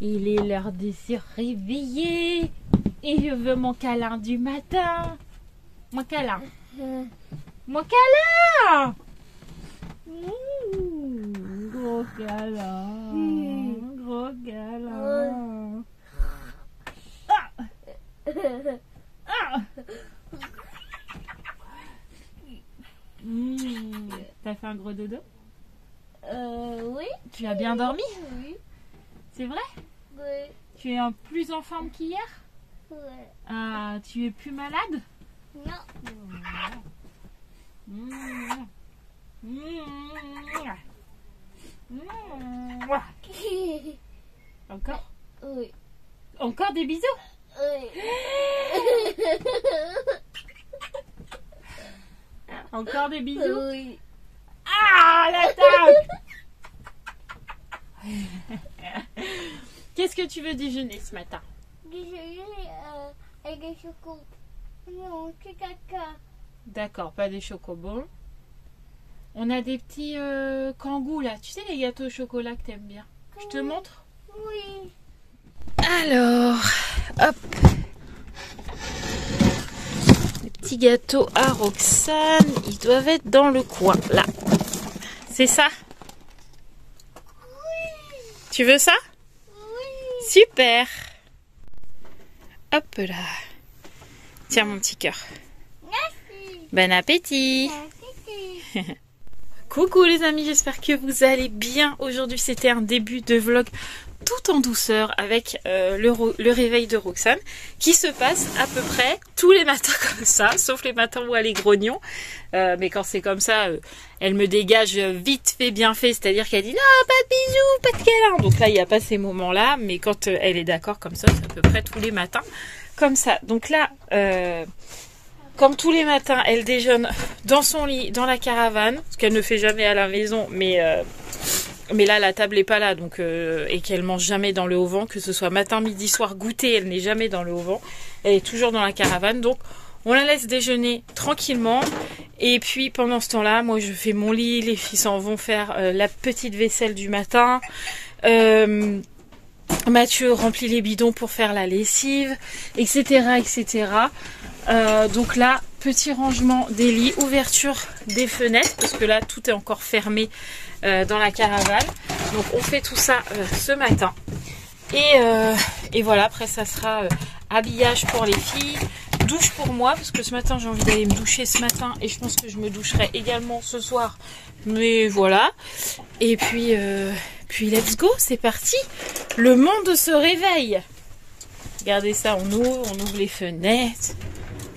Il est l'heure de se réveiller. Et je veux mon câlin du matin. Mon câlin. Mon câlin Mmh, Gros câlin. Gros câlin. Ah Ah Mmh. T'as fait un gros dodo? Euh, oui. Tu as bien dormi? Oui. C'est vrai? Tu es en plus en forme qu'hier? Ouais. Ah, tu es plus malade? Non. Mmh. Mmh. Mmh. Encore? Oui. Encore des bisous? Oui. Encore des bisous? Oui. Ah, la table Qu'est-ce que tu veux déjeuner ce matin? Désolé, euh, avec des chocolats. Non, c'est caca. D'accord, pas des chocobons. On a des petits euh, kangous là. Tu sais les gâteaux au chocolat que t'aimes bien Je te montre Oui. Alors, hop. Les petits gâteaux à Roxane, ils doivent être dans le coin, là. C'est ça? Tu veux ça? Oui. Super Hop là. Tiens mon petit cœur. Merci. Bon appétit Merci. Coucou les amis, j'espère que vous allez bien. Aujourd'hui c'était un début de vlog tout en douceur avec euh, le, réveil de Roxane qui se passe à peu près tous les matins comme ça, sauf les matins où elle est grognon. Euh, mais quand c'est comme ça, euh, elle me dégage vite fait, bien fait, c'est-à-dire qu'elle dit non, pas de bisous, pas de câlin. Donc là, il n'y a pas ces moments-là, mais quand elle est d'accord comme ça, c'est à peu près tous les matins comme ça. Donc là, comme tous les matins, elle déjeune dans son lit, dans la caravane, ce qu'elle ne fait jamais à la maison, mais mais là la table est pas là, donc euh, et qu'elle mange jamais dans le haut vent, que ce soit matin, midi, soir, goûter, elle n'est jamais dans le haut vent, elle est toujours dans la caravane, donc on la laisse déjeuner tranquillement. Et puis pendant ce temps-là, moi je fais mon lit, les filles s'en vont faire euh, la petite vaisselle du matin. Euh, Mathieu remplit les bidons pour faire la lessive, etc. etc. Donc là, petit rangement des lits, ouverture des fenêtres, parce que là tout est encore fermé euh, dans la caravane. Donc on fait tout ça euh, ce matin. Et, euh, et voilà, après ça sera habillage pour les filles, douche pour moi, parce que ce matin j'ai envie d'aller me doucher ce matin et je pense que je me doucherai également ce soir. Mais voilà. Et puis, puis let's go, c'est parti. Le monde se réveille. Regardez ça, on ouvre, on ouvre les fenêtres.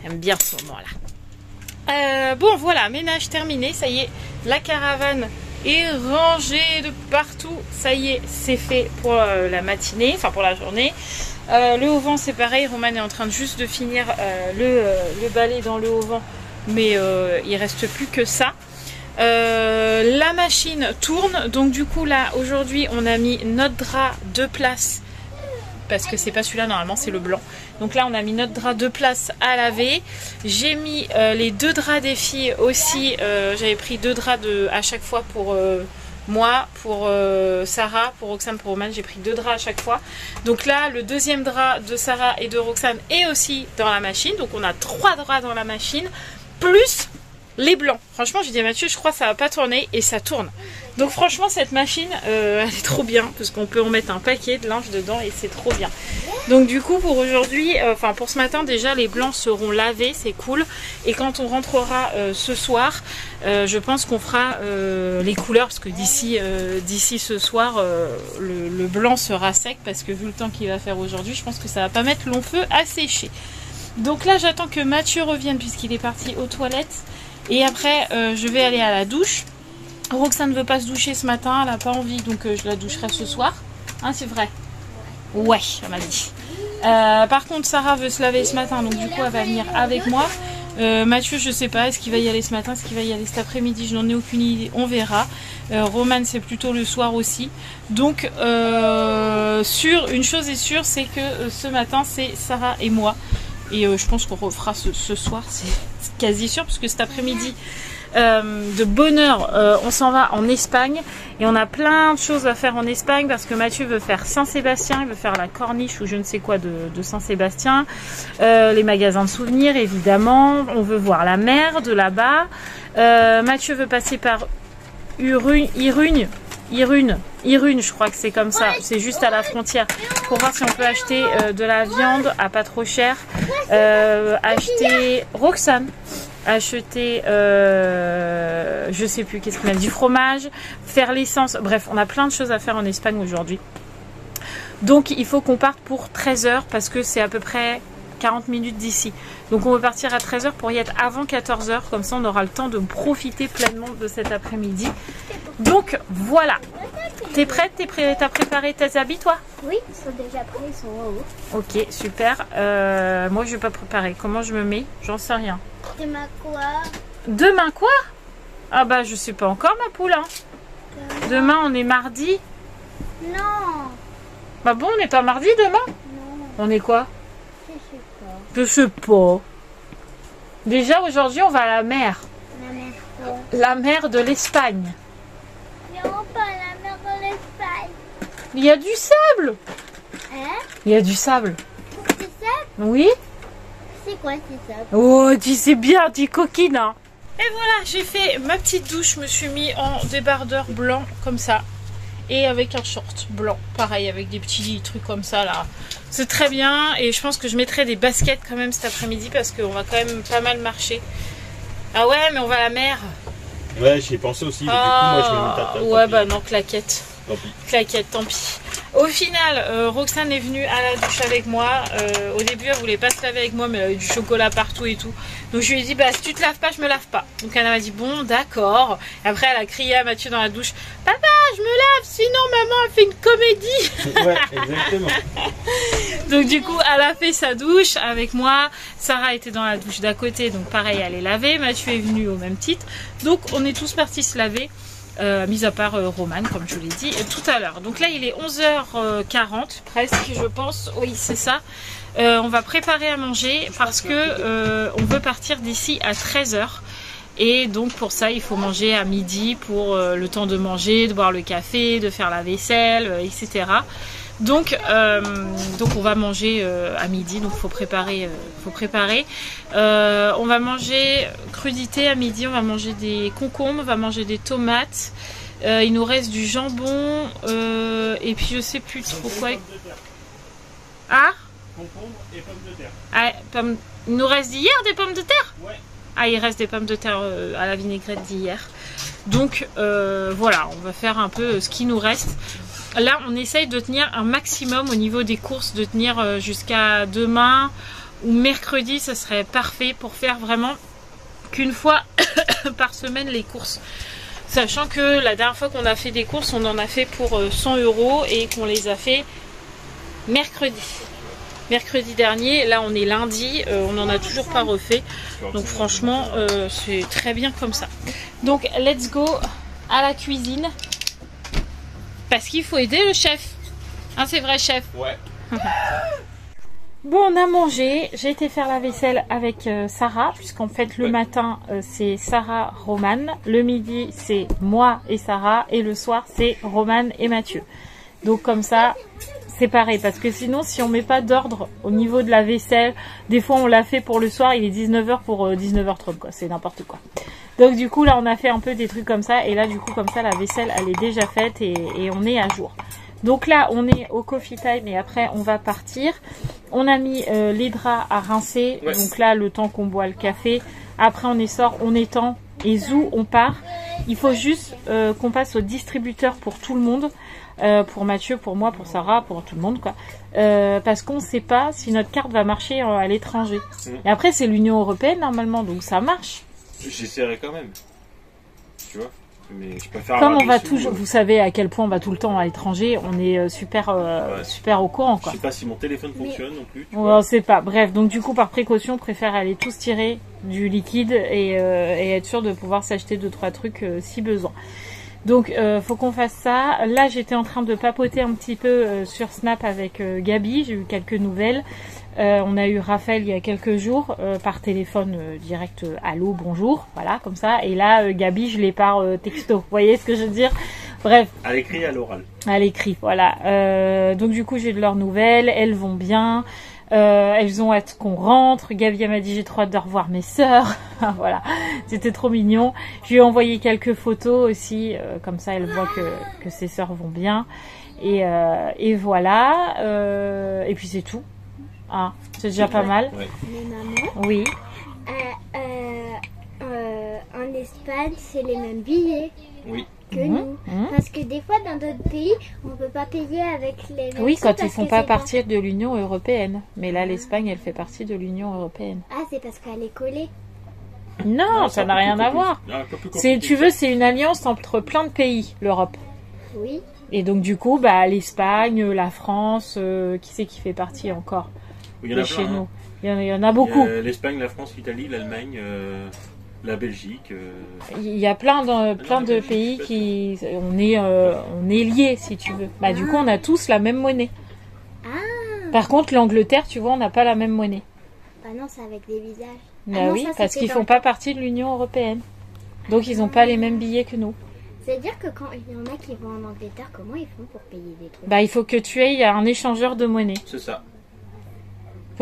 J'aime bien ce moment-là. Euh, bon, voilà, ménage terminé. Ça y est, la caravane est rangée de partout. Ça y est, c'est fait pour euh, la matinée, enfin pour la journée. Euh, le haut-vent, c'est pareil. Roman est en train de juste de finir le, le balai dans le haut-vent. Mais il reste plus que ça. La machine tourne. Donc du coup, là, aujourd'hui, on a mis notre drap de place. Parce que c'est pas celui-là, normalement, c'est le blanc. Donc là, on a mis notre drap de place à laver. J'ai mis euh, les deux draps des filles aussi. Euh, J'avais pris deux draps de, à chaque fois pour euh, moi, pour Sarah, pour Roxane, pour Roman. J'ai pris deux draps à chaque fois. Donc là, le deuxième drap de Sarah et de Roxane est aussi dans la machine. Donc on a trois draps dans la machine. Plus les blancs. Franchement, j'ai dit à Mathieu, je crois que ça va pas tourner et ça tourne. Donc franchement, cette machine, euh, elle est trop bien parce qu'on peut en mettre un paquet de linge dedans et c'est trop bien. Donc du coup, pour aujourd'hui, euh, enfin pour ce matin déjà, les blancs seront lavés, c'est cool. Et quand on rentrera euh, ce soir, je pense qu'on fera les couleurs parce que d'ici ce soir, le, le blanc sera sec parce que vu le temps qu'il va faire aujourd'hui, je pense que ça va pas mettre long feu à sécher. Donc là, j'attends que Mathieu revienne puisqu'il est parti aux toilettes. Et après, euh, je vais aller à la douche. Roxane ne veut pas se doucher ce matin, elle n'a pas envie, donc euh, je la doucherai ce soir. Hein, c'est vrai Ouais, elle m'a dit. Euh, par contre, Sarah veut se laver ce matin, donc du coup, elle va venir avec moi. Mathieu, je sais pas, est-ce qu'il va y aller ce matin, est-ce qu'il va y aller cet après-midi, je n'en ai aucune idée, on verra. Roman, c'est plutôt le soir aussi. Donc, une chose est sûre, c'est que ce matin, c'est Sarah et moi. Et euh, je pense qu'on refera ce, soir, c'est quasi sûr, parce que cet après-midi, euh, de bonne heure, euh, on s'en va en Espagne. Et on a plein de choses à faire en Espagne, parce que Mathieu veut faire Saint-Sébastien, il veut faire la corniche ou je ne sais quoi de, Saint-Sébastien. Les magasins de souvenirs, évidemment. On veut voir la mer de là-bas. Mathieu veut passer par Irune, Irune, Irune, Irune, je crois que c'est comme ça. C'est juste à la frontière pour voir si on peut acheter euh, de la viande à pas trop cher. Euh, acheter Roxane, acheter, euh, je sais plus qu'est-ce qu'on a, du fromage, faire l'essence. Bref, on a plein de choses à faire en Espagne aujourd'hui. Donc il faut qu'on parte pour 13 heures parce que c'est à peu près 40 minutes d'ici. Donc on veut partir à 13h pour y être avant 14h, comme ça on aura le temps de profiter pleinement de cet après-midi. Donc voilà. T'es prête? Prêt? T'as préparé tes habits toi? Oui, ils sont déjà prêts, ils sont en haut. Ok, super. Euh, moi je vais pas préparer. Comment je me mets? J'en sais rien. M'as quoi Demain quoi Ah bah je sais pas encore ma poule. hein. Demain on est mardi. Non, Bah bon on n'est pas mardi demain non, On est quoi? Je sais pas. Je sais pas. Déjà aujourd'hui on va à la mer. La mer quoi La mer de l'Espagne. Non, pas la mer de l'Espagne. Il y a du sable Hein? Il y a du sable. C'est ça Oui C'est quoi c'est ça Oh, tu sais bien, tu coquine. hein. Et voilà, j'ai fait ma petite douche. Je me suis mis en débardeur blanc comme ça. Et avec un short blanc. Pareil, avec des petits trucs comme ça là. C'est très bien. Et je pense que je mettrai des baskets quand même cet après-midi parce qu'on va quand même pas mal marcher. Ah ouais, mais on va à la mer. Ouais, j'y ai pensé aussi, mais du coup, moi, je mets une tata. Ah, ouais, bah non, claquette. Tant pis. Claquette, tant pis. Au final, euh, Roxane est venue à la douche avec moi. Euh, au début, elle voulait pas se laver avec moi, mais elle avait du chocolat partout et tout. Donc je lui ai dit, bah si tu te laves pas, je me lave pas. Donc elle m'a dit, bon, d'accord. Après, elle a crié à Mathieu dans la douche, papa, je me lave, sinon maman a fait une comédie. Ouais, exactement. Donc du coup, elle a fait sa douche avec moi. Sarah était dans la douche d'à côté, donc pareil, elle est lavée. Mathieu est venu au même titre. Donc on est tous partis se laver. Euh, mis à part euh, Roman, comme je vous l'ai dit euh, tout à l'heure. Donc là, il est 11h40 presque, je pense. Oui, c'est ça. Euh, on va préparer à manger parce que on veut partir d'ici à 13h. Et donc pour ça, il faut manger à midi pour le temps de manger, de boire le café, de faire la vaisselle, etc. Donc, euh, donc on va manger euh, à midi, donc faut préparer, euh, faut préparer. On va manger crudité à midi, on va manger des concombres, on va manger des tomates. Il nous reste du jambon et puis je sais plus trop quoi. Ah, Concombre et pommes de terre. ah pomme- il nous reste d'hier des pommes de terre? Ouais. Ah, il reste des pommes de terre à la vinaigrette d'hier. Donc euh, voilà, on va faire un peu ce qui nous reste. Là, on essaye de tenir un maximum au niveau des courses, de tenir euh, jusqu'à demain ou mercredi, ça serait parfait pour faire vraiment qu'une fois par semaine les courses. Sachant que la dernière fois qu'on a fait des courses, on en a fait pour euh, 100 euros et qu'on les a fait mercredi. Mercredi dernier, là on est lundi, euh, on n'en a toujours pas refait. Donc franchement, euh, c'est très bien comme ça. Donc let's go à la cuisine. Parce qu'il faut aider le chef. Hein, c'est vrai chef. Ouais. Bon, on a mangé. J'ai été faire la vaisselle avec euh, Sarah, puisqu'en fait le Ouais. matin euh, c'est Sarah, Roman. Le midi c'est moi et Sarah. Et le soir c'est Roman et Mathieu. Donc comme ça, c'est pareil. Parce que sinon, si on met pas d'ordre au niveau de la vaisselle, des fois on l'a fait pour le soir, il est 19h pour euh, 19h30, quoi. C'est n'importe quoi. Donc du coup là on a fait un peu des trucs comme ça. Et là du coup comme ça la vaisselle elle est déjà faite et, et on est à jour. Donc là, on est au coffee time et après, on va partir. On a mis euh, les draps à rincer. Ouais. Donc là, le temps qu'on boit le café. Après, on est sort, on étend et zou, on part. Il faut juste euh, qu'on passe au distributeur pour tout le monde. Euh, pour Mathieu, pour moi, pour Sarah, pour tout le monde, quoi. Euh, parce qu'on ne sait pas si notre carte va marcher euh, à l'étranger. Mm. Et après, c'est l'Union Européenne, normalement, donc ça marche. J'essaierai quand même. Tu vois? Mais je préfère Comme on va toujours, vous savez à quel point on va tout le temps à l'étranger, on est super, euh, Ouais. super au courant, Je quoi. sais pas si mon téléphone fonctionne non plus. Tu On vois. ne sait pas. Bref, donc du coup, par précaution, on préfère aller tous tirer du liquide et, euh, et être sûr de pouvoir s'acheter deux trois trucs euh, si besoin. Donc, euh, faut qu'on fasse ça. Là, j'étais en train de papoter un petit peu euh, sur Snap avec euh, Gabi. J'ai eu quelques nouvelles. Euh, on a eu Raphaël il y a quelques jours euh, par téléphone euh, direct euh, allô bonjour voilà comme ça et là euh, Gabi je l'ai par euh, texto vous voyez ce que je veux dire? Bref À l'écrit, à l'oral. à l'écrit voilà Euh, donc du coup j'ai de leurs nouvelles elles vont bien Euh, elles ont hâte qu'on rentre. Gabi elle m'a dit j'ai trop hâte de revoir mes sœurs. Voilà. C'était trop mignon. Je lui ai envoyé quelques photos aussi euh, comme ça elle voit que, que ses sœurs vont bien. Et, euh, et voilà. Euh, et puis c'est tout. Ah, c'est déjà pas mal. Ouais. Mais maman, oui. Euh, euh, euh, en Espagne, c'est les mêmes billets Oui. que Mhm, nous. mhm. Parce que des fois, dans d'autres pays, on peut pas payer avec les Oui, quand ils parce font pas c'est partie de l'Union européenne. Mais là, l'Espagne, elle fait partie de l'Union européenne. Ah, c'est parce qu'elle est collée. Non, ça n'a rien à voir. C'est, tu veux, c'est une alliance entre plein de pays, l'Europe. Oui. Et donc, du coup, bah, l'Espagne, la France, euh, qui c'est qui fait partie encore Il y en de a chez hein. nous? Il y, en, il y en a beaucoup. L'Espagne, la France, l'Italie, l'Allemagne, euh, la Belgique. euh, Il y a plein de, plein de pays qui. On est, euh, on est liés, si tu veux. Bah, du coup, on a tous la même monnaie. Ah, Par contre, l'Angleterre, tu vois, on n'a pas la même monnaie. bah non, c'est avec des visages. Bah Ah non, oui, ça, parce qu'ils dans- font pas partie de l'Union européenne. Donc, ils n'ont pas les mêmes billets que nous. C'est-à-dire que quand il y en a qui vont en Angleterre, comment ils font pour payer des trucs? Bah, il faut que tu aies un échangeur de monnaie. C'est ça.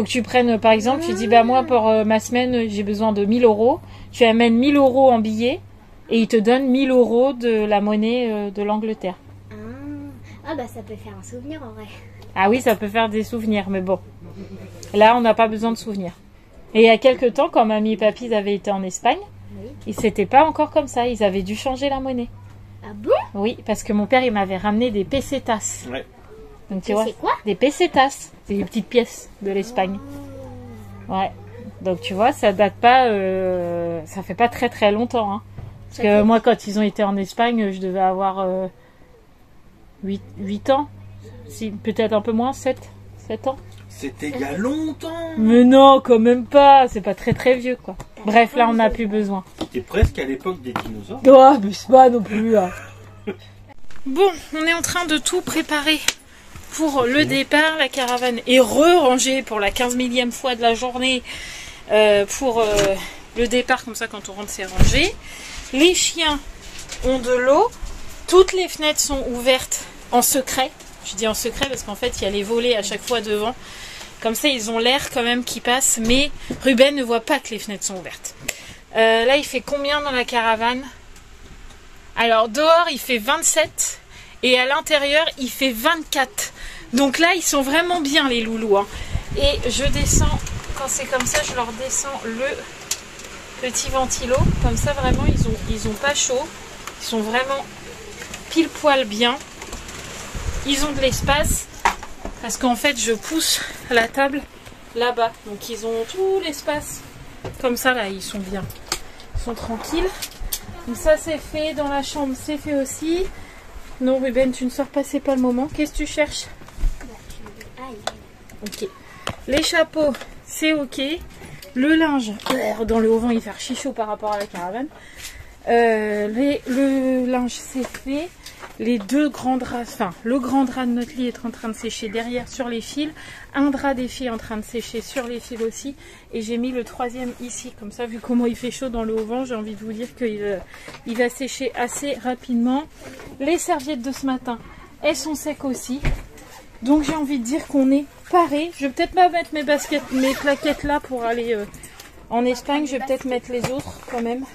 Faut que tu prennes, par exemple, tu dis, bah, moi, pour euh, ma semaine, j'ai besoin de 1000 euros. Tu amènes 1000 euros en billets et ils te donnent 1000 euros de la monnaie euh, de l'Angleterre. Ah. ah, bah ça peut faire un souvenir en vrai. Ah oui, ça peut faire des souvenirs, mais bon. Là, on n'a pas besoin de souvenirs. Et il y a quelques temps, quand mamie et papy avaient été en Espagne, Oui. ils s'étaient pas encore comme ça. Ils avaient dû changer la monnaie. Ah bon? Oui, parce que mon père, il m'avait ramené des pesetas. Ouais. Donc, tu Et vois, c'est quoi? des pesetas. Des petites pièces de l'Espagne. Ouais. Donc tu vois, ça date pas, euh, ça fait pas très très longtemps. Hein. Parce Ça que fait- moi, quand ils ont été en Espagne, je devais avoir euh, 8, 8 ans. Si, peut-être un peu moins, 7, 7 ans. C'était il y a longtemps. Mais non, quand même pas. C'est pas très très vieux, quoi. Bref, là, on n'a plus besoin. C'était presque à l'époque des dinosaures. Oh, mais c'est pas non plus, là. Bon, on est en train de tout préparer pour le départ. La caravane est re-rangée pour la 15 millième fois de la journée euh, pour euh, le départ. Comme ça, quand on rentre, c'est rangé. Les chiens ont de l'eau. Toutes les fenêtres sont ouvertes en secret. Je dis en secret parce qu'en fait, il y a les volets à chaque fois devant. Comme ça, ils ont l'air quand même qui passe. Mais Ruben ne voit pas que les fenêtres sont ouvertes. Euh, là, il fait combien dans la caravane? Alors dehors il fait 27 et à l'intérieur il fait 24. Donc là ils sont vraiment bien les loulous. hein. Et je descends, quand c'est comme ça, je leur descends le petit ventilo. Comme ça vraiment ils ont, ils ont pas chaud. Ils sont vraiment pile poil bien. Ils ont de l'espace. Parce qu'en fait je pousse la table là-bas. Donc ils ont tout l'espace. Comme ça là ils sont bien. Ils sont tranquilles. Donc ça c'est fait, dans la chambre c'est fait aussi. Non Ruben, tu ne sors pas, c'est pas le moment. Qu'est-ce que tu cherches? Ok. Les chapeaux, c'est ok. Le linge, oh, dans le haut vent il fait archi chaud par rapport à la caravane. Le linge c'est fait. Les deux grands draps, enfin le grand drap de notre lit est en train de sécher derrière sur les fils. Un drap des filles est en train de sécher sur les fils aussi. Et j'ai mis le troisième ici, comme ça vu comment il fait chaud dans le haut vent, j'ai envie de vous dire qu'il euh, il va sécher assez rapidement. Les serviettes de ce matin, elles sont secs aussi. Donc j'ai envie de dire qu'on est paré. Je vais peut-être pas mettre mes baskets, mes claquettes là pour aller euh, en Espagne. Je vais peut-être mettre les autres quand même.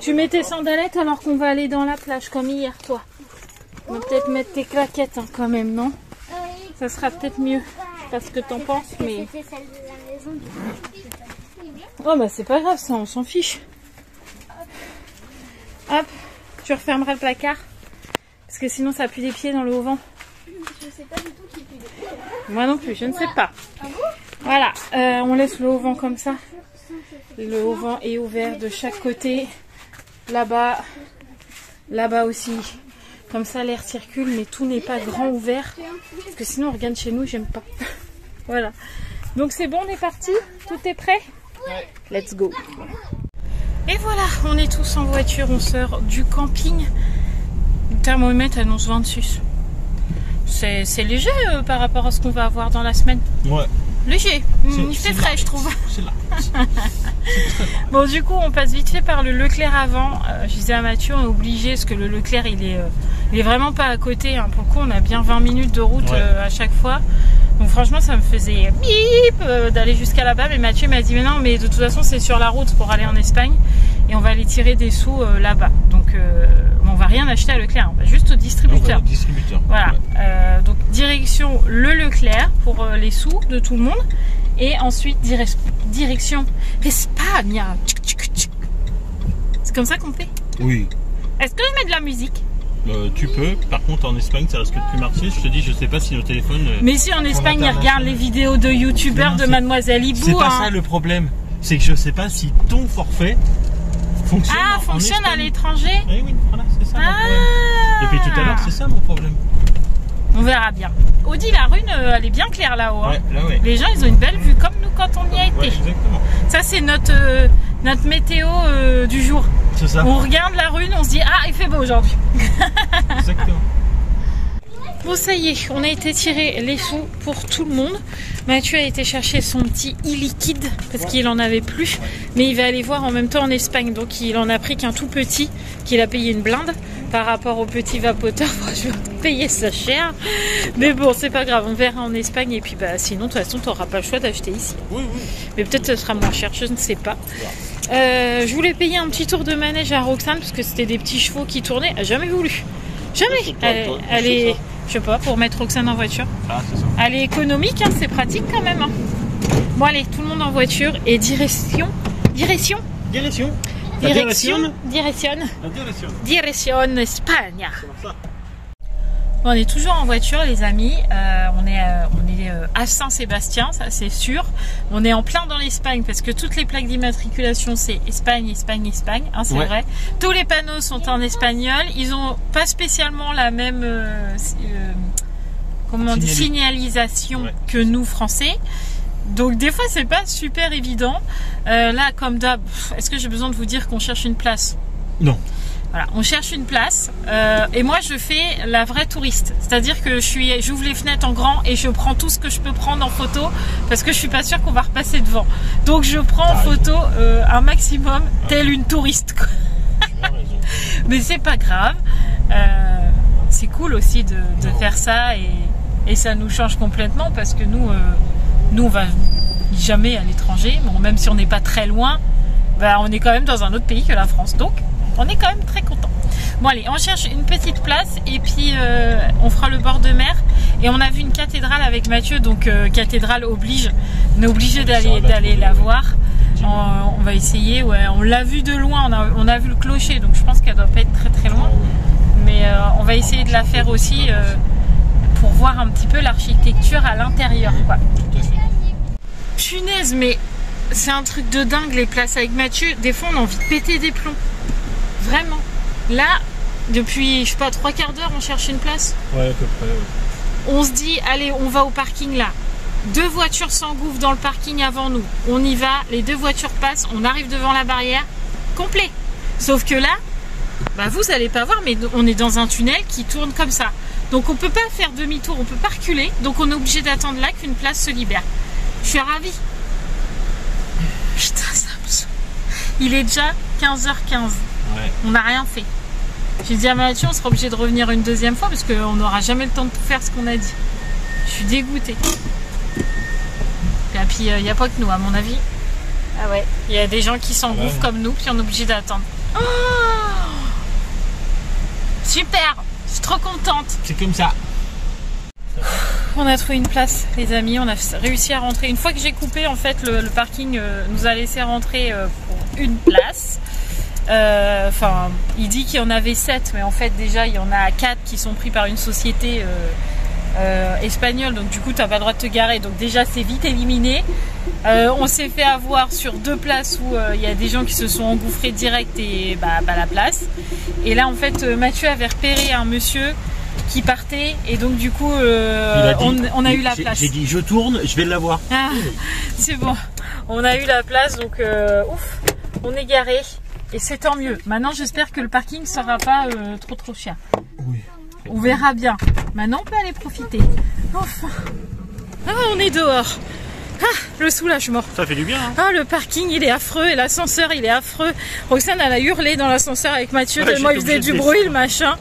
Tu mets tes sandalettes alors qu'on va aller dans la plage comme hier, toi. On va peut-être mettre tes claquettes hein, quand même, non Ça sera peut-être mieux. Je sais pas ce que t'en penses, mais. Oh bah c'est pas grave, ça on s'en fiche. Hop, tu refermeras le placard. Parce que sinon ça pue des pieds dans le haut vent. Je sais pas du tout qui fait des Moi non plus, je ne sais pas. Voilà, euh, on laisse le haut vent comme ça. Le haut vent est ouvert de chaque côté. Là-bas, là-bas aussi. Comme ça, l'air circule, mais tout n'est pas grand ouvert. Parce que sinon, on regarde chez nous, j'aime pas. voilà. Donc c'est bon, on est parti? Tout est prêt? Let's go. Et voilà, on est tous en voiture, on sort du camping. Le thermomètre annonce 26. C'est c'est léger euh, par rapport à ce qu'on va avoir dans la semaine. Ouais. léger. Il fait c'est frais, large. je trouve. C'est là. Bon, du coup, on passe vite fait par le Leclerc avant. Euh, je disais à Mathieu, on est obligé parce que le Leclerc, il est, euh, il est vraiment pas à côté. hein. Pour le coup, on a bien 20 minutes de route Ouais. euh, à chaque fois. Donc, franchement, ça me faisait bip euh, d'aller jusqu'à là-bas. Mais Mathieu m'a dit, mais non, mais de toute façon, c'est sur la route pour aller en Espagne et on va aller tirer des sous euh, là-bas. Donc, on va rien acheter à Leclerc, on va juste au distributeur. au distributeur. Voilà. Ouais. Donc direction le Leclerc pour les sous de tout le monde. Et ensuite dire- direction tchic. C'est comme ça qu'on fait? Oui. Est-ce que je mets de la musique? Euh, tu peux. Par contre, en Espagne, ça risque de plus marcher. Je te dis, je sais pas si nos téléphones. euh, Mais si en Espagne ils regardent les vidéos de youtubeurs de Mademoiselle Hibou. C'est pas hein. ça le problème. C'est que je sais pas si ton forfait fonctionne. Ah, en- fonctionne à l'étranger Eh oui, voilà, c'est ça Ah. Depuis tout à l'heure, c'est ça mon problème. On verra bien. Audi, la rune, euh, elle est bien claire là-haut. hein. Ouais, là ouais. Les gens, ils ont une belle vue, comme nous quand on y a été. Ouais, exactement. Ça, c'est notre, euh, notre météo euh, du jour. C'est ça. On regarde la rune, on se dit Ah, il fait beau aujourd'hui. Exactement. Bon, ça y est, on a été tirer les sous pour tout le monde. Mathieu a été chercher son petit e-liquide parce qu'il en avait plus, mais il va aller voir en même temps en Espagne. Donc, il en a pris qu'un tout petit, qu'il a payé une blinde par rapport au petit vapoteur. Franchement, payer ça cher. Mais bon, c'est pas grave, on verra en Espagne. Et puis, bah, sinon, de toute façon, tu n'auras pas le choix d'acheter ici. Oui, oui. Mais peut-être ce sera moins cher, je ne sais pas. Euh, je voulais payer un petit tour de manège à Roxane parce que c'était des petits chevaux qui tournaient. Elle a jamais voulu. Jamais. Elle, est, je sais pas, pour mettre Roxane en voiture. Ah, c'est ça. Elle est économique, hein, c'est pratique quand même. hein. Bon allez, tout le monde en voiture et direction, direction, Direction. direction, direction, direction. direction Espagne. On est toujours en voiture, les amis. Euh, on est, euh, on est euh, à Saint-Sébastien, ça c'est sûr. On est en plein dans l'Espagne parce que toutes les plaques d'immatriculation c'est Espagne, Espagne, Espagne. hein, c'est Ouais. vrai. Tous les panneaux sont en espagnol. Ils ont pas spécialement la même comment on dit, Signali- signalisation Ouais. que nous français. Donc des fois c'est pas super évident. Là comme d'hab, est-ce que j'ai besoin de vous dire qu'on cherche une place? Non. Voilà, on cherche une place euh, et moi je fais la vraie touriste, c'est-à-dire que je suis, j'ouvre les fenêtres en grand et je prends tout ce que je peux prendre en photo parce que je suis pas sûre qu'on va repasser devant. Donc je prends en photo euh, un maximum, telle une touriste. Mais c'est pas grave, Euh, c'est cool aussi de, faire ça et, et ça nous change complètement parce que nous, nous on va jamais à l'étranger, bon, même si on n'est pas très loin, bah, on est quand même dans un autre pays que la France. Donc, on est quand même très content. Bon, allez, on cherche une petite place et puis euh, on fera le bord de mer. Et on a vu une cathédrale avec Mathieu, donc euh, cathédrale oblige. On est obligé d'aller la voir. On, on va essayer, ouais. On l'a vu de loin, on a, on a vu le clocher, donc je pense qu'elle doit pas être très très loin. Mais euh, on va essayer de la faire aussi pour voir un petit peu l'architecture à l'intérieur, quoi. Punaise, mais c'est un truc de dingue les places avec Mathieu. Des fois, on a envie de péter des plombs. Vraiment. Là, depuis, je sais pas, trois quarts d'heure, on cherche une place. Ouais, à peu près. ouais. On se dit, allez, on va au parking là. Deux voitures s'engouffrent dans le parking avant nous. On y va, les deux voitures passent, on arrive devant la barrière, complet. Sauf que là, bah vous allez pas voir, mais on est dans un tunnel qui tourne comme ça. Donc on peut pas faire demi-tour, on peut pas reculer. Donc on est obligé d'attendre là qu'une place se libère. Je suis ravie. Putain, ça me. Il est déjà 15h15. Ouais. On n'a rien fait. J'ai dit à Mathieu, on sera obligé de revenir une deuxième fois parce qu'on n'aura jamais le temps de faire ce qu'on a dit. Je suis dégoûtée. Et puis il n'y a pas que nous, à mon avis. Ah ouais. Il y a des gens qui s'engouffrent Ouais. comme nous, puis on est obligé d'attendre. Oh Super Je suis trop contente. C'est comme ça. On a trouvé une place, les amis. On a réussi à rentrer. Une fois que j'ai coupé, en fait, le, le parking euh, nous a laissé rentrer euh, pour une place. Euh, Enfin, il dit qu'il y en avait 7, mais en fait, déjà, il y en a 4 qui sont pris par une société euh, euh, espagnole. Donc, du coup, tu n'as pas le droit de te garer. Donc, déjà, c'est vite éliminé. Euh, on s'est fait avoir sur deux places où euh, il y a des gens qui se sont engouffrés direct et bah, bah, la place. Et là, en fait, Mathieu avait repéré un monsieur qui partait et donc du coup euh, Il a dit- on, on a eu la place. J'ai dit, je tourne, je vais l'avoir. Ah, c'est bon, on a eu la place donc euh, ouf, on est garé et c'est tant mieux. Maintenant j'espère que le parking sera pas euh, trop trop cher. Oui. On verra bien. Maintenant on peut aller profiter. Enfin, ah, on est dehors. Le soulagement. Ça fait du bien. Hein. Ah, le parking, il est affreux et l'ascenseur, il est affreux. Roxane, elle a hurlé dans l'ascenseur avec Mathieu Ouais, tellement il faisait du bruit, le machin.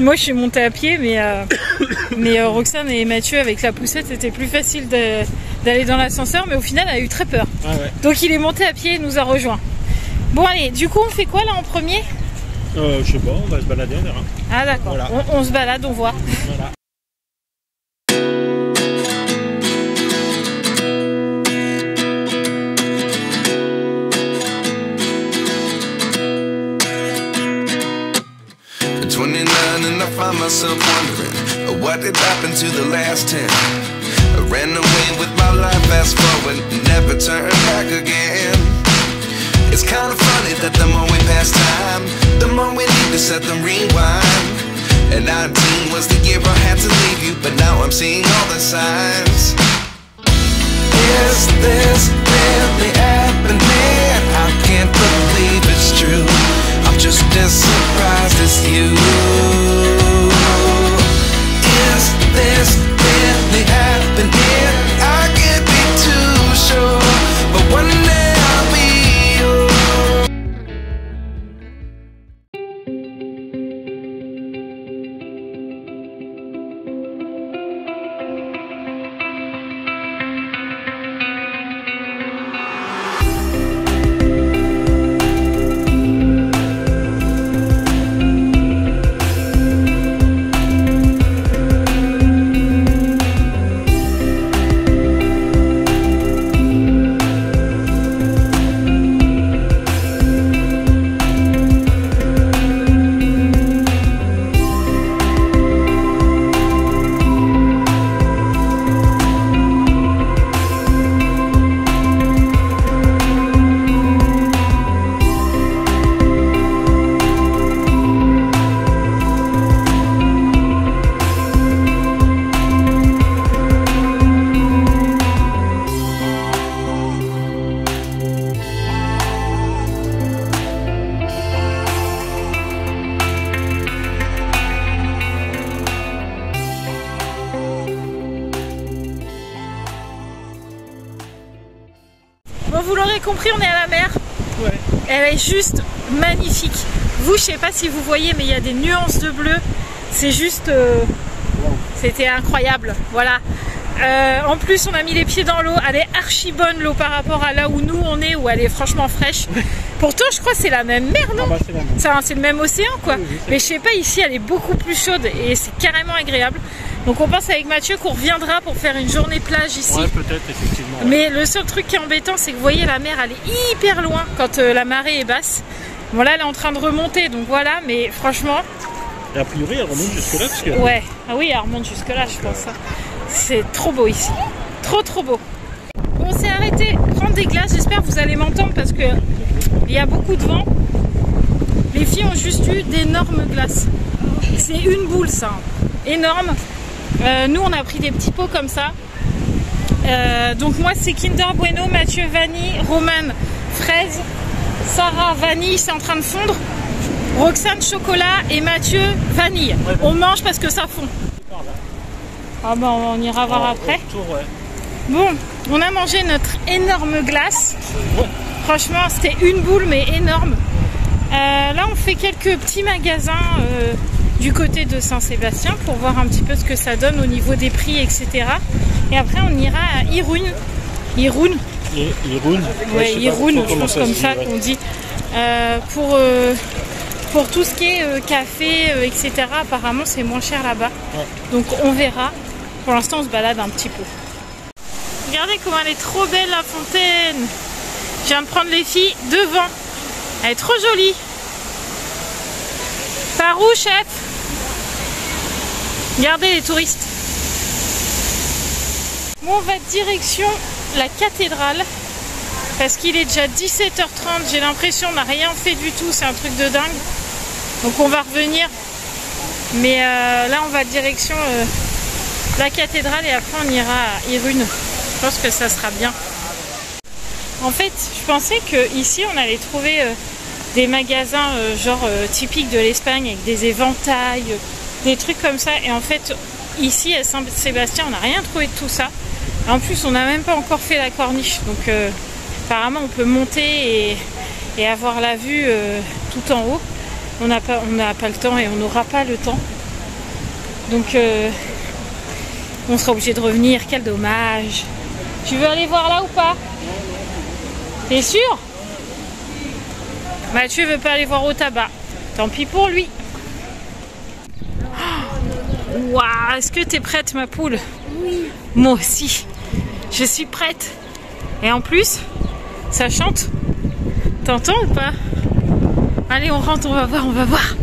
Moi, je suis montée à pied, mais, euh, mais euh, Roxane et Mathieu, avec la poussette, c'était plus facile d'aller dans l'ascenseur, mais au final, elle a eu très peur. Ah ouais. Donc, il est monté à pied et nous a rejoint. Bon, allez, du coup, on fait quoi là en premier Euh, je sais pas, on va se balader, on verra. Ah, d'accord. Voilà. On, on se balade, on voit. Voilà. At 29 and I find myself wondering uh, what did happen to the last 10. I ran away with my life, fast forward, never turn back again. It's kind of funny that the more we pass time, the more we need to set the rewind. And 19 was the year I had to leave you, but now I'm seeing all the signs. Is this really happening? I can't believe it's true. I'm just as surprised as you. Is this really happening? I si vous voyez, mais il y a des nuances de bleu. C'est juste. euh, C'était incroyable. Voilà. Euh, en plus, on a mis les pieds dans l'eau. Elle est archi bonne l'eau par rapport à là où nous on est, où elle est franchement fraîche. Pourtant, je crois que c'est la même mer, non? Ah bah, c'est le même océan, quoi. Oui, oui, c'est Mais je sais pas, ici, elle est beaucoup plus chaude et c'est carrément agréable. Donc, on pense avec Mathieu qu'on reviendra pour faire une journée plage ici. Ouais, peut-être, effectivement. ouais. Mais le seul truc qui est embêtant, c'est que vous voyez, la mer, elle est hyper loin quand euh, la marée est basse. Bon, là, elle est en train de remonter, donc voilà, mais franchement, Et a priori, elle remonte jusque-là, parce que. ouais. Ah oui, elle remonte jusque-là, je pense. hein. C'est trop beau ici. Trop, trop beau. Bon, on s'est arrêté prendre des glaces. J'espère que vous allez m'entendre parce que il y a beaucoup de vent. Les filles ont juste eu d'énormes glaces. C'est une boule, ça. hein. Énorme. Euh, nous, on a pris des petits pots comme ça. Euh, donc moi, c'est Kinder Bueno, Mathieu vanille, Roman fraise, Sarah vanille, c'est en train de fondre. Roxane chocolat et Mathieu vanille. On mange parce que ça fond. Ah bah on ira voir après. Retour, ouais. Bon, on a mangé notre énorme glace. Franchement, c'était une boule mais énorme. Euh, là, on fait quelques petits magasins euh, du côté de Saint-Sébastien pour voir un petit peu ce que ça donne au niveau des prix, etc. Et après, on ira à Irun. Irun, Irun. ouais, je Irun, pense se comme ça qu'on dit. Euh, pour, euh, pour tout ce qui est euh, café, etc. Apparemment, c'est moins cher là-bas. Ouais. Donc, on verra. Pour l'instant, on se balade un petit peu. Regardez comment elle est trop belle la fontaine. Je viens de prendre les filles devant. Elle est trop jolie. Par où, chef? Regardez les touristes. Bon, on va direction la cathédrale. Parce qu'il est déjà 17h30. J'ai l'impression qu'on n'a rien fait du tout. C'est un truc de dingue. Donc on va revenir. Mais euh, là, on va direction euh, la cathédrale et après on ira à Irune. Je pense que ça sera bien. En fait, je pensais que ici on allait trouver euh, des magasins genre typiques de l'Espagne avec des éventails, des trucs comme ça. Et en fait, ici à Saint-Sébastien, on n'a rien trouvé de tout ça. En plus, on n'a même pas encore fait la corniche, donc euh, apparemment on peut monter et, et avoir la vue euh, tout en haut. On n'a pas, on n'a pas le temps et on n'aura pas le temps. Donc euh, on sera obligé de revenir. Quel dommage. Tu veux aller voir là ou pas? T'es sûr? Mathieu veut pas aller voir au tabac. Tant pis pour lui. Waouh, est-ce que t'es prête ma poule? Oui. Moi aussi. Je suis prête. Et en plus, ça chante. T'entends ou pas? Allez, on rentre, on va voir, on va voir.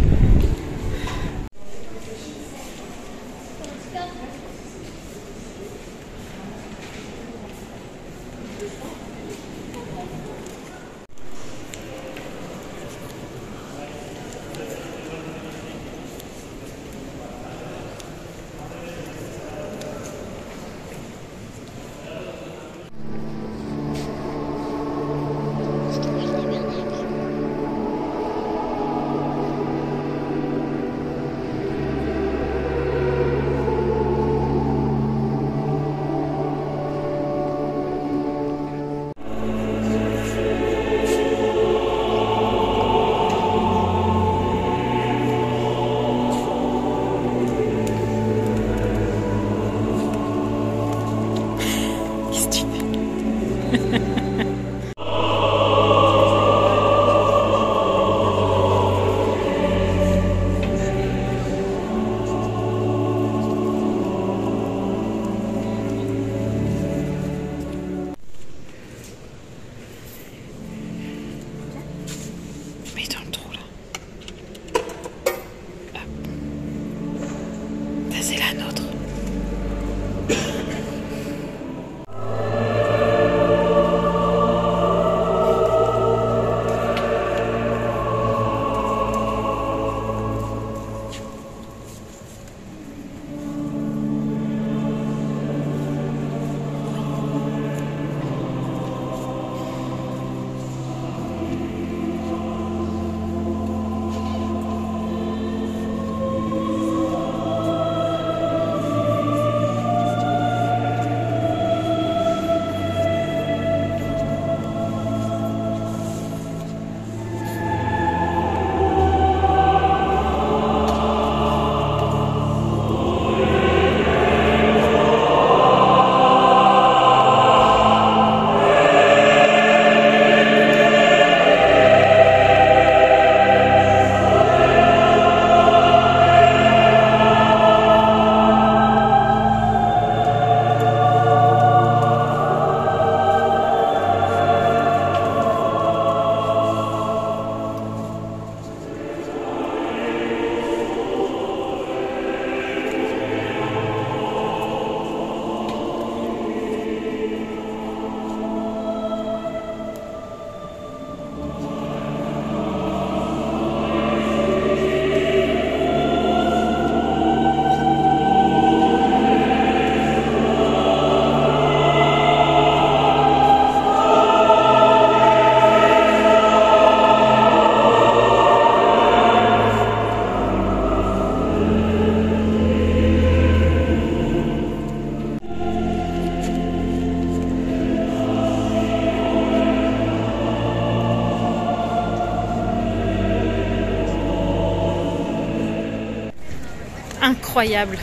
Incroyable.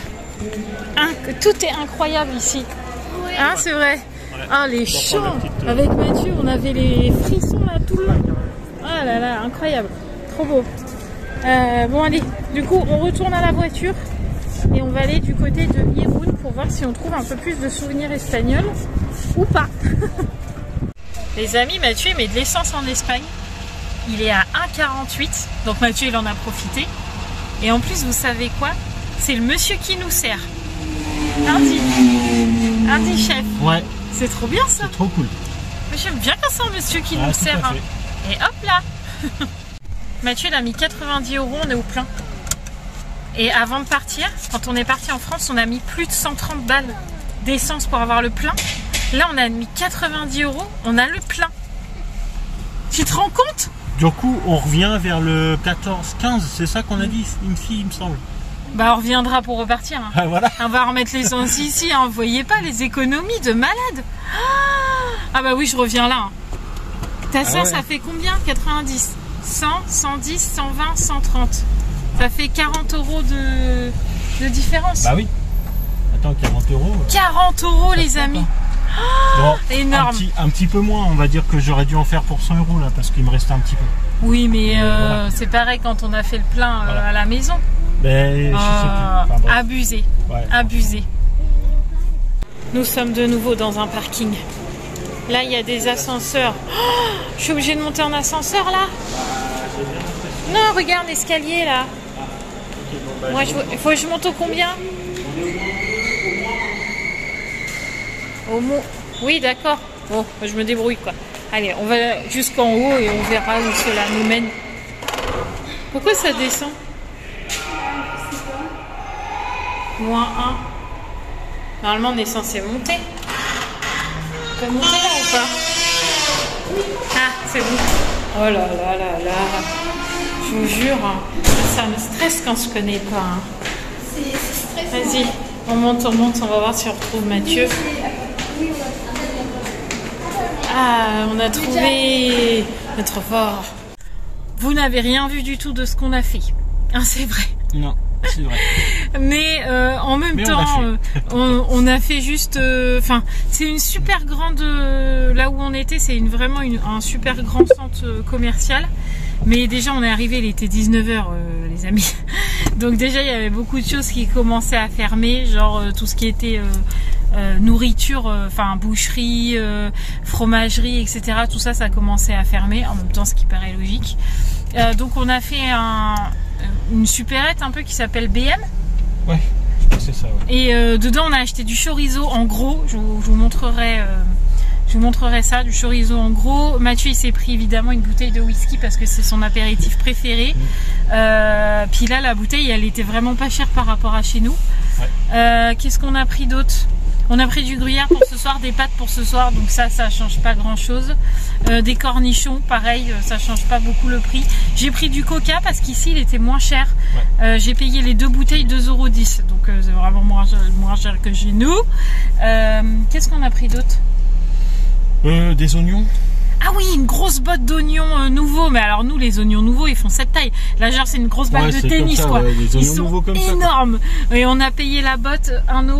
Inc- tout est incroyable ici. Hein, c'est vrai. Ah, les petite, euh, Avec Mathieu, on avait les frissons là tout le long. Ah là là, incroyable. Trop beau. Euh, bon, allez. Du coup, on retourne à la voiture et on va aller du côté de Irun pour voir si on trouve un peu plus de souvenirs espagnols ou pas. Les amis, Mathieu met de l'essence en Espagne. Il est à 1,48. Donc Mathieu, il en a profité. Et en plus, vous savez quoi? C'est le monsieur qui nous sert. Hardy. Hardy chef. Ouais, C'est trop bien ça. trop cool. J'aime bien quand c'est un monsieur qui Ah, nous sert. hein. Et hop là Mathieu, il a mis 90 euros, on est au plein. Et avant de partir, quand on est parti en France, on a mis plus de 130 balles d'essence pour avoir le plein. Là, on a mis 90 euros, on a le plein. Tu te rends compte? Du coup, on revient vers le 14-15, c'est ça qu'on a dit, il me semble. Bah on reviendra pour repartir. hein. Ah, voilà. On va remettre l'essence ici, hein. vous voyez pas les économies de malade. Ah bah oui, je reviens là. hein. Ta sœur, ouais. ça fait combien? 90 100, 110, 120, 130. Ça fait 40 euros de, de différence. Bah oui. Attends, 40 euros. 40 euros les amis. pas. Bon, énorme. Un petit, un petit peu moins, on va dire que j'aurais dû en faire pour 100 euros là, parce qu'il me restait un petit peu. Oui, mais euh, Voilà. c'est pareil quand on a fait le plein euh, Voilà. à la maison. Je sais Ah, plus. Enfin, bref. abusé, Ouais. abusé. Nous sommes de nouveau dans un parking. Là, il y a des ascenseurs. Oh, je suis obligée de monter en ascenseur là Non, regarde l'escalier là. Moi, je, il faut que je monte au combien? Au mot. Oui, d'accord. Bon, je me débrouille quoi. Allez, on va jusqu'en haut et on verra où cela nous mène. Pourquoi ça descend? Moins 1. Normalement, on est censé monter. On peut monter là ou pas Ah, c'est bon. Oh là là là là. Je vous jure, hein, ça me stresse quand je connais pas. hein. Vas-y, on monte, on monte, on va voir si on retrouve Mathieu. Ah, on a trouvé notre fort. Vous n'avez rien vu du tout de ce qu'on a fait. Ah, c'est vrai. Non, c'est vrai. Mais euh, en même Mais temps, euh, on, on a fait juste. euh, Enfin, c'est une super grande. là où on était, c'est une, vraiment une- un super grand centre commercial. Mais déjà, on est arrivé, il était 19h, les amis. Donc déjà, il y avait beaucoup de choses qui commençaient à fermer, genre tout ce qui était euh, nourriture, euh, enfin boucherie, euh, fromagerie, etc. Tout ça, ça commençait à fermer. En même temps, ce qui paraît logique. Donc on a fait un, une supérette un peu qui s'appelle BM. Ouais, je crois que c'est ça, ouais. Et euh, dedans, on a acheté du chorizo en gros. Je vous, je vous montrerai, euh, je vous montrerai ça, du chorizo en gros. Mathieu, il s'est pris évidemment une bouteille de whisky parce que c'est son apéritif préféré. Euh, puis là, la bouteille, elle était vraiment pas chère par rapport à chez nous. Ouais. Qu'est-ce qu'on a pris d'autre? On a pris du gruyère pour ce soir, des pâtes pour ce soir, donc ça, ça change pas grand-chose. Euh, des cornichons, pareil, euh, ça change pas beaucoup le prix. J'ai pris du coca parce qu'ici, il était moins cher. Euh, J'ai payé les deux bouteilles 2,10€, donc euh, c'est vraiment moins, moins cher que chez nous. Qu'est-ce qu'on a pris d'autre? Des oignons Ah oui, une grosse botte d'oignons euh, nouveaux. Mais alors nous, les oignons nouveaux, ils font cette taille. Là, genre, c'est une grosse balle Ouais, de tennis, ça, quoi. ouais, ils sont ça, quoi. énormes. Et on a payé la botte 1,30€.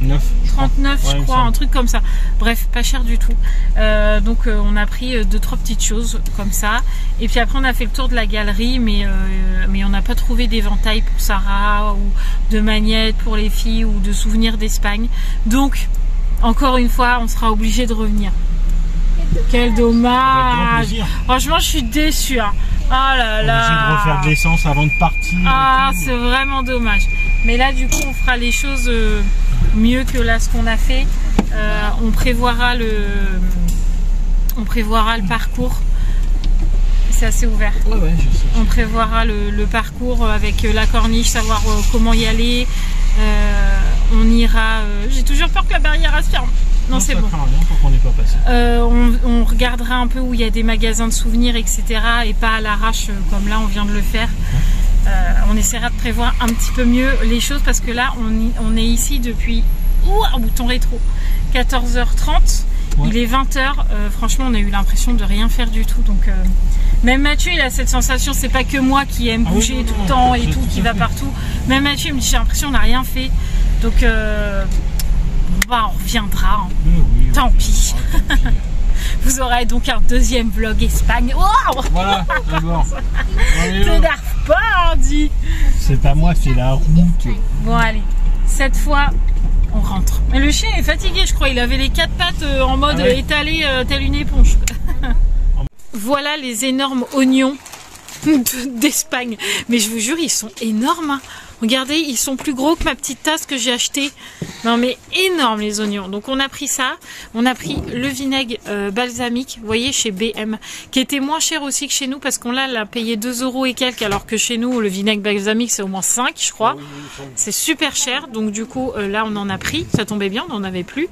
9 je crois. 39 Ouais, je crois, un truc comme ça. Bref, pas cher du tout. Euh, donc euh, on a pris euh, deux trois petites choses comme ça. Et puis après on a fait le tour de la galerie, mais euh, mais on n'a pas trouvé d'éventail pour Sarah ou de magnettes pour les filles ou de souvenirs d'Espagne. Donc encore une fois, on sera obligé de revenir. Quel dommage. Franchement, je suis déçue. hein. Ah là là. Obligé de refaire de l'essence avant de partir. Ah, c'est vraiment dommage. Mais là, du coup, on fera les choses mieux que là ce qu'on a fait. Euh, on prévoira le, on prévoira le parcours. C'est assez ouvert. Ouais, ouais, je sais. On prévoira le, le parcours avec la corniche, savoir euh, comment y aller. Euh, on ira. J'ai toujours peur que la barrière se ferme. Non, c'est bon. pas passé. Euh, on, on regardera un peu où il y a des magasins de souvenirs, etc. Et pas à l'arrache comme là on vient de le faire. Euh, on essaiera de prévoir un petit peu mieux les choses parce que là on, y- on est ici depuis ouh, bouton rétro 14h30. Ouais. Il est 20h. Euh, franchement, on a eu l'impression de rien faire du tout. Donc, euh, même Mathieu, il a cette sensation. C'est pas que moi qui aime Ah oui, bouger non, tout le temps et tout, qui va partout. Même Mathieu il me dit j'ai l'impression qu'on n'a rien fait. Donc, bah, on reviendra. hein. Oui, oui, Tant oui. pis. Ah, tant pis. Vous aurez donc un deuxième vlog Espagne. Waouh Voilà, d'abord. Oh. T'énerve pas, dit. C'est pas moi, c'est la route. Bon, allez. Cette fois, on rentre. Mais le chien est fatigué, je crois. Il avait les quatre pattes euh, en mode Ah ouais. étalé euh, telle une éponge. voilà les énormes oignons d'Espagne. Mais je vous jure, ils sont énormes. Regardez, ils sont plus gros que ma petite tasse que j'ai achetée. Non mais énormes les oignons. Donc on a pris ça. On a pris le vinaigre euh, balsamique, vous voyez, chez BM, qui était moins cher aussi que chez nous parce qu'on l'a l'a payé 2 euros et quelques, alors que chez nous, le vinaigre balsamique, c'est au moins 5, je crois. C'est super cher, donc du coup euh, là on en a pris, ça tombait bien, on n'en avait plus.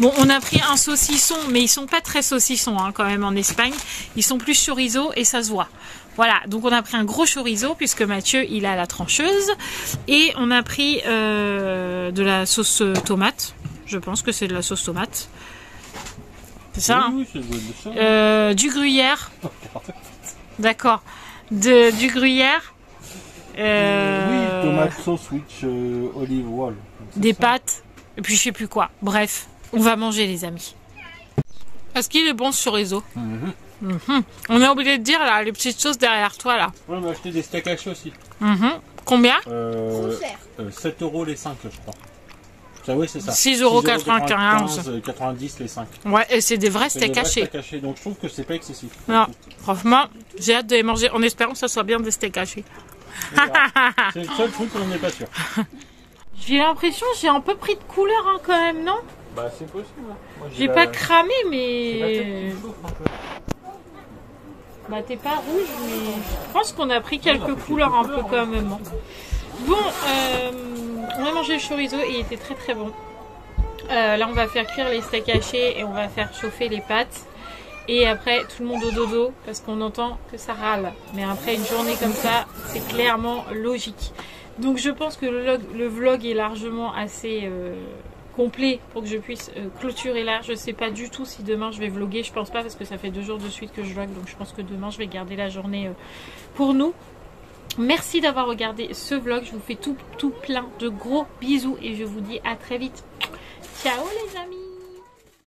Bon, on a pris un saucisson, mais ils sont pas très saucissons hein, quand même en Espagne. Ils sont plus chorizo et ça se voit. Voilà, donc on a pris un gros chorizo puisque Mathieu il a la trancheuse et on a pris euh, de la sauce tomate. Je pense que c'est de la sauce tomate. C'est ça hein Oui, ça. Euh, Du gruyère. D'accord. Du gruyère. Euh, Oui, tomate sauce, witch, euh, olive oil. Des ça pâtes, et puis je sais plus quoi. Bref, on va manger les amis. Est-ce qu'il est bon ce chorizo? Mhm. Mhm. On est obligé de dire là, les petites choses derrière toi là. Ouais, on m'a acheté des steaks hachés aussi. Mhm. Combien Euh, Trop cher. euh, 7 euros les 5, je crois. Ça, oui, c'est ça. 6,95 6,95, 90 les 5. Ouais, et c'est des vrais steaks hachés. donc je trouve que c'est pas excessif. Non, franchement, j'ai hâte de les manger en espérant que ça soit bien des steaks hachés. C'est le seul truc où on n'est pas sûr. J'ai l'impression que j'ai un peu pris de couleur hein, quand même, non? Bah, c'est possible. Moi, J'ai la- pas cramé, mais. tête qui chauffe un peu. Bah t'es pas rouge, mais je pense qu'on a pris quelques couleurs un peu quand même. hein. Bon, euh, on a mangé le chorizo et il était très très bon. Euh, là on va faire cuire les steaks hachés et on va faire chauffer les pâtes. Et après tout le monde au dodo parce qu'on entend que ça râle. Mais après une journée comme ça, c'est clairement logique. Donc je pense que le vlog, est largement assez euh, complet pour que je puisse euh, clôturer là. Je sais pas du tout si demain je vais vlogger. Je pense pas parce que ça fait deux jours de suite que je vlog. Donc je pense que demain je vais garder la journée euh, pour nous. Merci d'avoir regardé ce vlog. Je vous fais tout, tout plein de gros bisous et je vous dis à très vite. Ciao les amis